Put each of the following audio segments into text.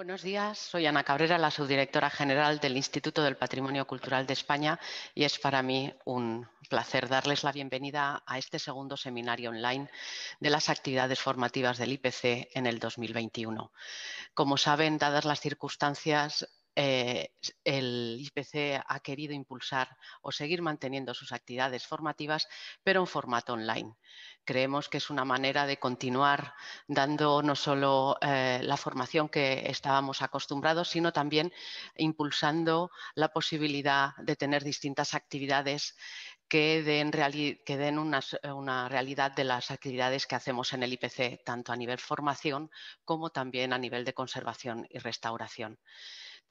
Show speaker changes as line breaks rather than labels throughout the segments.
Buenos días, soy Ana Cabrera, la subdirectora general del Instituto del Patrimonio Cultural de España y es para mí un placer darles la bienvenida a este segundo seminario online de las actividades formativas del IPC en el 2021. Como saben, dadas las circunstancias, eh, el IPC ha querido impulsar o seguir manteniendo sus actividades formativas, pero en formato online. Creemos que es una manera de continuar dando no solo eh, la formación que estábamos acostumbrados, sino también impulsando la posibilidad de tener distintas actividades que den, que den una, realidad de las actividades que hacemos en el IPC, tanto a nivel formación como también a nivel de conservación y restauración.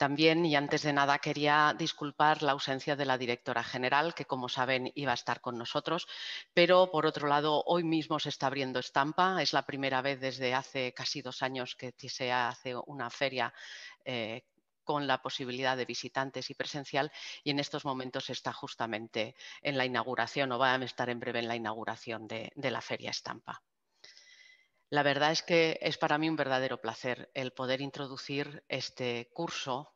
También, y antes de nada, quería disculpar la ausencia de la directora general, que como saben iba a estar con nosotros, pero por otro lado, hoy mismo se está abriendo Estampa. Es la primera vez desde hace casi dos años que se hace una feria eh, con la posibilidad de visitantes y presencial y en estos momentos está justamente en la inauguración o va a estar en breve en la inauguración de la Feria Estampa. La verdad es que es para mí un verdadero placer el poder introducir este curso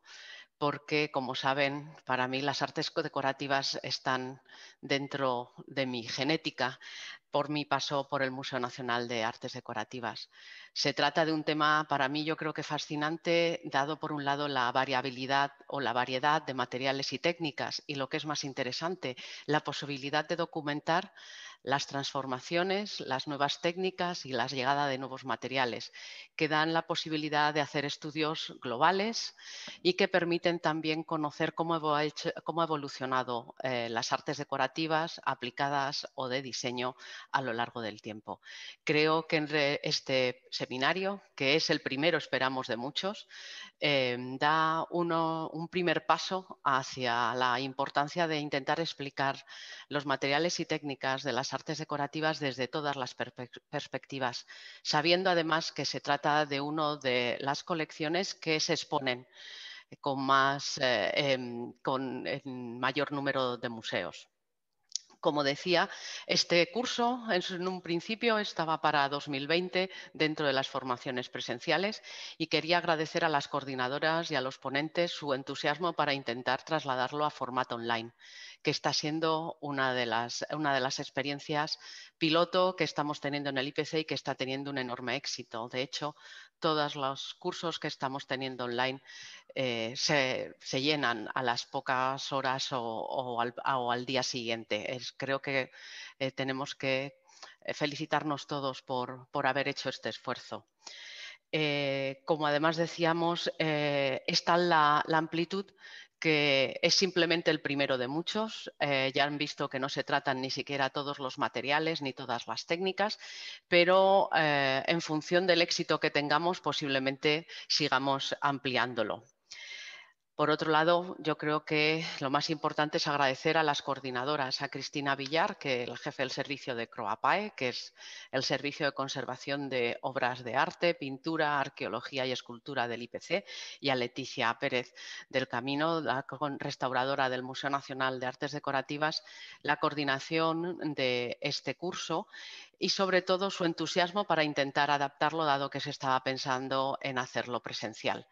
porque, como saben, para mí las artes decorativas están dentro de mi genética por mi paso por el Museo Nacional de Artes Decorativas. Se trata de un tema para mí yo creo que fascinante, dado por un lado la variabilidad o la variedad de materiales y técnicas y lo que es más interesante, la posibilidad de documentar las transformaciones, las nuevas técnicas y la llegada de nuevos materiales, que dan la posibilidad de hacer estudios globales y que permiten también conocer cómo, ha evolucionado eh, las artes decorativas aplicadas o de diseño a lo largo del tiempo. Creo que este seminario, que es el primero, esperamos, de muchos, eh, da un primer paso hacia la importancia de intentar explicar los materiales y técnicas de las artes decorativas desde todas las perspectivas, sabiendo además que se trata de una de las colecciones que se exponen con, más, eh, em, con mayor número de museos. Como decía, este curso en un principio estaba para 2020 dentro de las formaciones presenciales y quería agradecer a las coordinadoras y a los ponentes su entusiasmo para intentar trasladarlo a formato online que está siendo una de, las, una de las experiencias piloto que estamos teniendo en el IPC y que está teniendo un enorme éxito. De hecho, todos los cursos que estamos teniendo online eh, se, llenan a las pocas horas o, al, día siguiente. creo que eh, tenemos que eh, felicitarnos todos por, haber hecho este esfuerzo. como además decíamos, está la, la amplitud que es simplemente el primero de muchos. Eh, ya han visto que no se tratan ni siquiera todos los materiales ni todas las técnicas, pero eh, en función del éxito que tengamos, posiblemente sigamos ampliándolo. Por otro lado, yo creo que lo más importante es agradecer a las coordinadoras, a Cristina Villar, que es el jefe del servicio de CROAPAE, que es el servicio de conservación de obras de arte, pintura, arqueología y escultura del IPC, y a Leticia Pérez del Camino, la restauradora del Museo Nacional de Artes Decorativas, la coordinación de este curso y sobre todo su entusiasmo para intentar adaptarlo, dado que se estaba pensando en hacerlo presencial.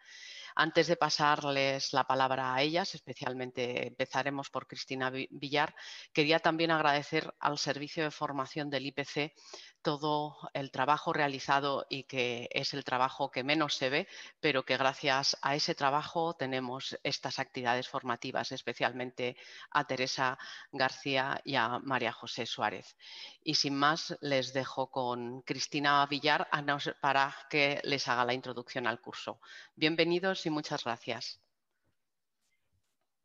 Antes de pasarles la palabra a ellas, especialmente empezaremos por Cristina Villar, quería también agradecer al Servicio de Formación del IPC todo el trabajo realizado y que es el trabajo que menos se ve, pero que gracias a ese trabajo tenemos estas actividades formativas, especialmente a Teresa García y a María José Suárez. Y sin más, les dejo con Cristina Villar para que les haga la introducción al curso. Bienvenidos y muchas gracias.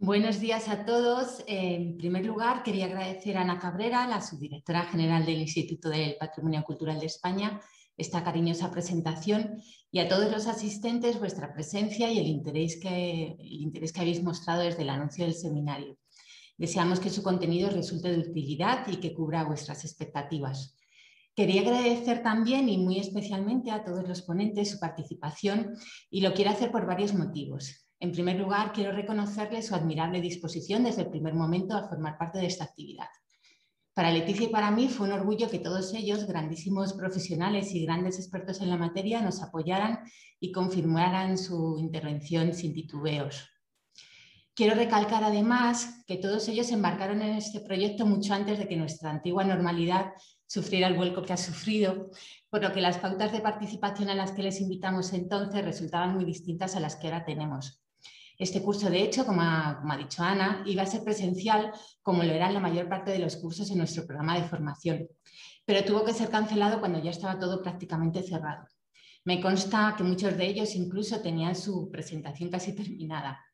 Buenos días a todos. En primer lugar, quería agradecer a Ana Cabrera, la subdirectora general del Instituto del Patrimonio Cultural de España, esta cariñosa presentación y a todos los asistentes vuestra presencia y el interés que, el interés que habéis mostrado desde el anuncio del seminario. Deseamos que su contenido resulte de utilidad y que cubra vuestras expectativas. Quería agradecer también y muy especialmente a todos los ponentes su participación y lo quiero hacer por varios motivos. En primer lugar, quiero reconocerles su admirable disposición desde el primer momento a formar parte de esta actividad. Para Leticia y para mí fue un orgullo que todos ellos, grandísimos profesionales y grandes expertos en la materia, nos apoyaran y confirmaran su intervención sin titubeos. Quiero recalcar además que todos ellos embarcaron en este proyecto mucho antes de que nuestra antigua normalidad sufriera el vuelco que ha sufrido, por lo que las pautas de participación a las que les invitamos entonces resultaban muy distintas a las que ahora tenemos. Este curso, de hecho, como ha, dicho Ana, iba a ser presencial como lo eran la mayor parte de los cursos en nuestro programa de formación, pero tuvo que ser cancelado cuando ya estaba todo prácticamente cerrado. Me consta que muchos de ellos incluso tenían su presentación casi terminada.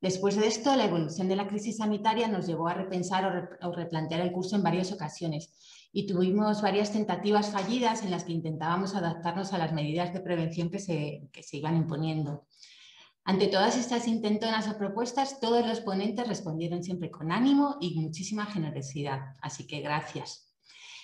Después de esto, la evolución de la crisis sanitaria nos llevó a repensar o, replantear el curso en varias ocasiones y tuvimos varias tentativas fallidas en las que intentábamos adaptarnos a las medidas de prevención que se, iban imponiendo. Ante todas estas intentonas o propuestas, todos los ponentes respondieron siempre con ánimo y muchísima generosidad, así que gracias.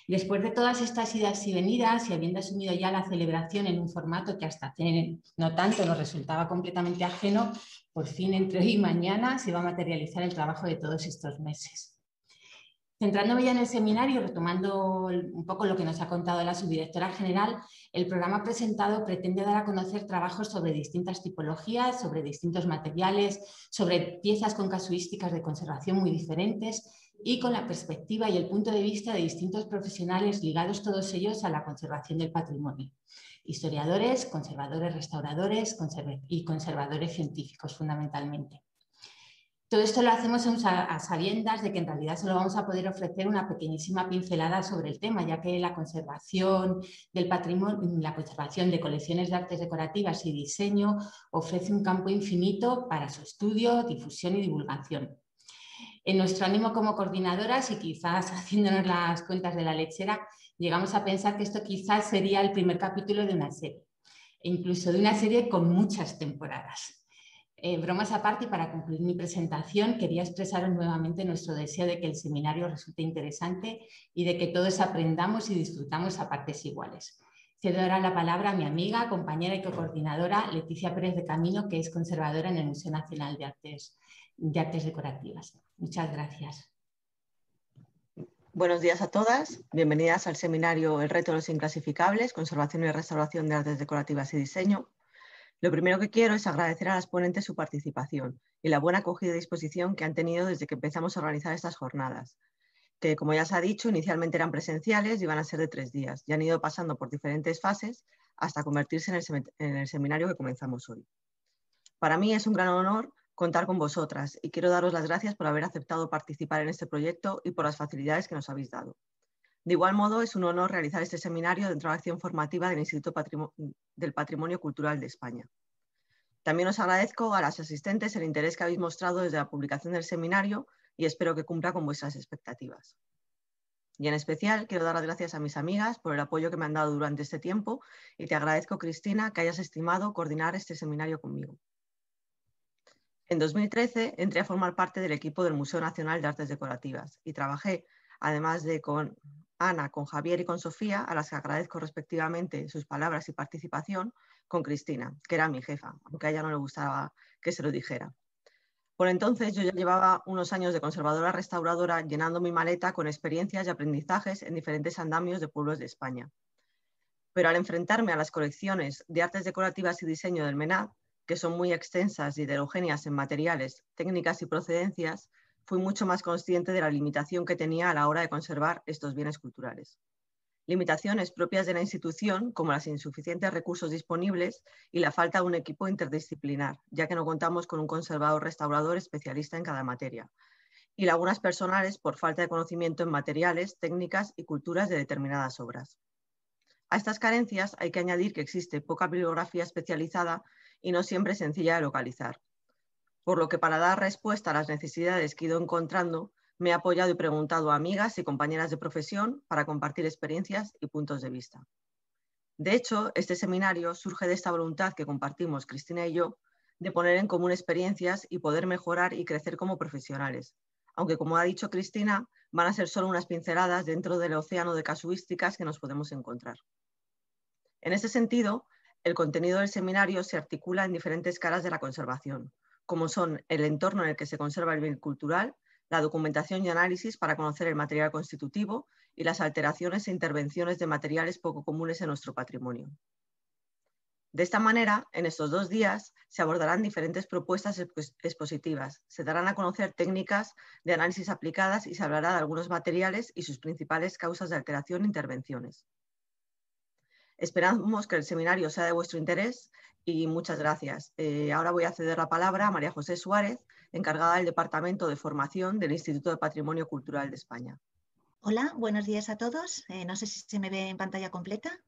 Después de todas estas idas y venidas y habiendo asumido ya la celebración en un formato que hasta hace no tanto nos resultaba completamente ajeno, por fin entre hoy y mañana se va a materializar el trabajo de todos estos meses. Centrándome ya en el seminario, retomando un poco lo que nos ha contado la subdirectora general, el programa presentado pretende dar a conocer trabajos sobre distintas tipologías, sobre distintos materiales, sobre piezas con casuísticas de conservación muy diferentes y con la perspectiva y el punto de vista de distintos profesionales ligados todos ellos a la conservación del patrimonio. Historiadores, conservadores restauradores y conservadores científicos fundamentalmente. Todo esto lo hacemos a sabiendas de que en realidad solo vamos a poder ofrecer una pequeñísima pincelada sobre el tema, ya que la conservación del patrimonio, la conservación de colecciones de artes decorativas y diseño ofrece un campo infinito para su estudio, difusión y divulgación. En nuestro ánimo como coordinadoras y quizás haciéndonos las cuentas de la lechera, llegamos a pensar que esto quizás sería el primer capítulo de una serie, e incluso de una serie con muchas temporadas. Eh, bromas aparte y para concluir mi presentación, quería expresaros nuevamente nuestro deseo de que el seminario resulte interesante y de que todos aprendamos y disfrutamos a partes iguales. Cedo ahora la palabra a mi amiga, compañera y co-coordinadora Leticia Pérez de Camino, que es conservadora en el Museo Nacional de Artes de artes decorativas. Muchas gracias.
Buenos días a todas. Bienvenidas al seminario El reto de los inclasificables, conservación y restauración de artes decorativas y diseño. Lo primero que quiero es agradecer a las ponentes su participación y la buena acogida y disposición que han tenido desde que empezamos a organizar estas jornadas, que como ya se ha dicho, inicialmente eran presenciales y van a ser de tres días y han ido pasando por diferentes fases hasta convertirse en el seminario que comenzamos hoy. Para mí es un gran honor contar con vosotras y quiero daros las gracias por haber aceptado participar en este proyecto y por las facilidades que nos habéis dado. De igual modo, es un honor realizar este seminario dentro de la acción formativa del Instituto del Patrimonio Cultural de España. También os agradezco a las asistentes el interés que habéis mostrado desde la publicación del seminario y espero que cumpla con vuestras expectativas. Y en especial quiero dar las gracias a mis amigas por el apoyo que me han dado durante este tiempo y te agradezco, Cristina, que hayas estimado coordinar este seminario conmigo. En 2013 entré a formar parte del equipo del Museo Nacional de Artes Decorativas y trabajé, además de con Ana, con Javier y con Sofía, a las que agradezco respectivamente sus palabras y participación, con Cristina, que era mi jefa, aunque a ella no le gustaba que se lo dijera. Por entonces yo ya llevaba unos años de conservadora restauradora llenando mi maleta con experiencias y aprendizajes en diferentes andamios de pueblos de España. Pero al enfrentarme a las colecciones de artes decorativas y diseño del MENAD, que son muy extensas y heterogéneas en materiales, técnicas y procedencias, fui mucho más consciente de la limitación que tenía a la hora de conservar estos bienes culturales. Limitaciones propias de la institución, como los insuficientes recursos disponibles y la falta de un equipo interdisciplinar, ya que no contamos con un conservador restaurador especialista en cada materia, y lagunas personales por falta de conocimiento en materiales, técnicas y culturas de determinadas obras. A estas carencias hay que añadir que existe poca bibliografía especializada y no siempre sencilla de localizar. Por lo que para dar respuesta a las necesidades que he ido encontrando, me he apoyado y preguntado a amigas y compañeras de profesión para compartir experiencias y puntos de vista. De hecho, este seminario surge de esta voluntad que compartimos Cristina y yo de poner en común experiencias y poder mejorar y crecer como profesionales, aunque como ha dicho Cristina, van a ser solo unas pinceladas dentro del océano de casuísticas que nos podemos encontrar. En ese sentido, el contenido del seminario se articula en diferentes caras de la conservación, como son el entorno en el que se conserva el bien cultural, la documentación y análisis para conocer el material constitutivo y las alteraciones e intervenciones de materiales poco comunes en nuestro patrimonio. De esta manera, en estos dos días se abordarán diferentes propuestas expositivas, se darán a conocer técnicas de análisis aplicadas y se hablará de algunos materiales y sus principales causas de alteración e intervenciones. Esperamos que el seminario sea de vuestro interés y muchas gracias. Eh, ahora voy a ceder la palabra a María José Suárez, encargada del Departamento de Formación del Instituto de Patrimonio Cultural de España.
Hola, buenos días a todos. Eh, no sé si se me ve en pantalla completa.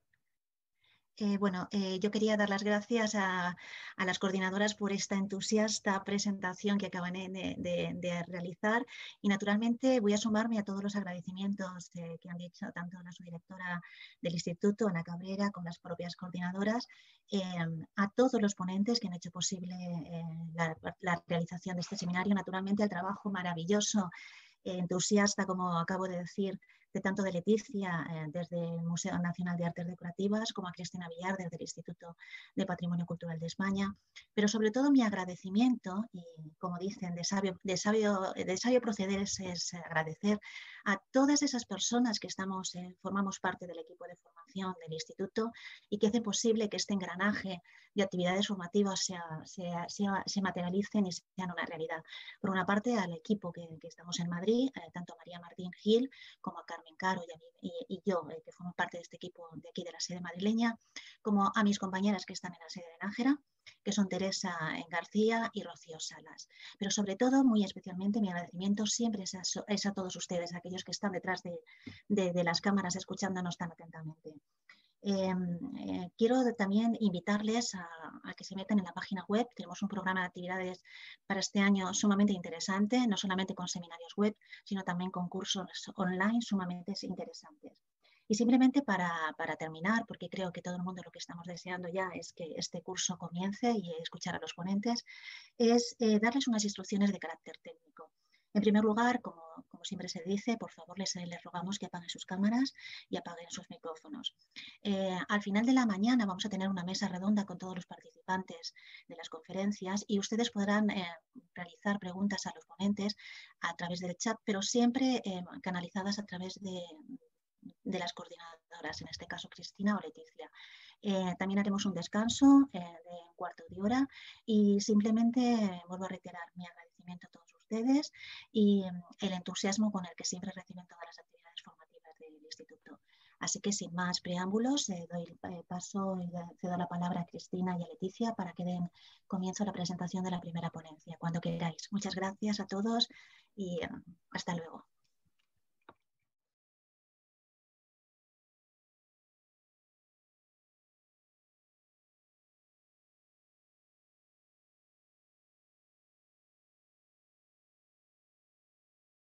Eh, bueno, eh, yo quería dar las gracias a, las coordinadoras por esta entusiasta presentación que acaban de, realizar y naturalmente voy a sumarme a todos los agradecimientos eh, que han dicho tanto la subdirectora del Instituto, Ana Cabrera, como las propias coordinadoras, a todos los ponentes que han hecho posible la, la realización de este seminario, naturalmente el trabajo maravilloso entusiasta, como acabo de decir, tanto de Leticia eh, desde el Museo Nacional de Artes Decorativas como a Cristina Villar desde el Instituto de Patrimonio Cultural de España, pero sobre todo mi agradecimiento y como dicen de sabio, de sabio, de sabio proceder es, agradecer a todas esas personas que estamos, eh, formamos parte del equipo de formación del Instituto y que hacen posible que este engranaje de actividades formativas se materialicen y sean una realidad. Por una parte, al equipo que, estamos en Madrid, eh, tanto a María Martín Gil como a Carmen Caro y, yo, eh, que formo parte de este equipo de aquí de la sede madrileña, como a mis compañeras que están en la sede de Nájera, que son Teresa García y Rocío Salas. Pero sobre todo, muy especialmente, mi agradecimiento siempre es a, todos ustedes, aquellos que están detrás de, de las cámaras escuchándonos tan atentamente. Em, eh, quiero también invitarles a, que se metan en la página web. Tenemos un programa de actividades para este año sumamente interesante, no solamente con seminarios web, sino también con cursos online sumamente interesantes. Y simplemente para, terminar, porque creo que todo el mundo lo que estamos deseando ya es que este curso comience y escuchar a los ponentes, es eh, darles unas instrucciones de carácter técnico. En primer lugar, como, siempre se dice, por favor les, les, rogamos que apaguen sus cámaras y apaguen sus micrófonos. Eh, al final de la mañana vamos a tener una mesa redonda con todos los participantes de las conferencias y ustedes podrán eh, realizar preguntas a los ponentes a través del chat, pero siempre eh, canalizadas a través de, de las coordinadoras, en este caso Cristina o Leticia. también haremos un descanso de un cuarto de hora y simplemente vuelvo a reiterar mi agradecimiento a todos ustedes y mm, el entusiasmo con el que siempre reciben todas las actividades formativas del Instituto. Así que sin más preámbulos, eh, doy el paso y cedo la palabra a Cristina y a Leticia para que den comienzo a la presentación de la primera ponencia, cuando queráis. Muchas gracias a todos y mm, hasta luego.